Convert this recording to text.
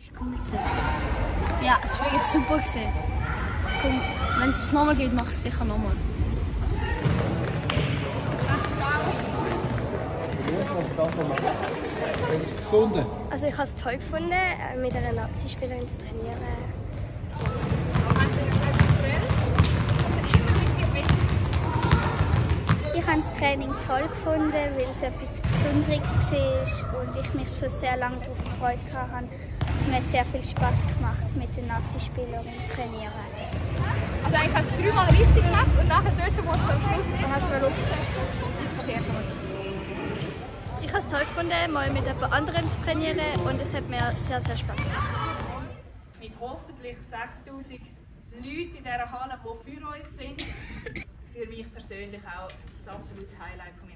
Das war cool. Ja, es war wirklich super. Gewesen. Komm, wenn es nochmal geht, mache ich es sicher nochmal. Also ich habe es toll gefunden, äh, mit einer Nazi-Spielerin zu trainieren. Habe das Training toll gefunden, weil es etwas Besonderes war und ich mich schon sehr lange darauf gefreut habe. Mir hat sehr viel Spaß gemacht, mit den Nazi-Spielerinnen zu trainieren. Also eigentlich hast du dreimal richtig gemacht und nachher dort, wo du am Schluss hast du Luft verkehrt gemacht. Ich habe es toll gefunden, mal mit jemand anderem zu trainieren und es hat mir sehr, sehr Spaß gemacht. Mit hoffentlich 6000 Leuten in dieser Halle, die für mich persönlich auch das absolute Highlight von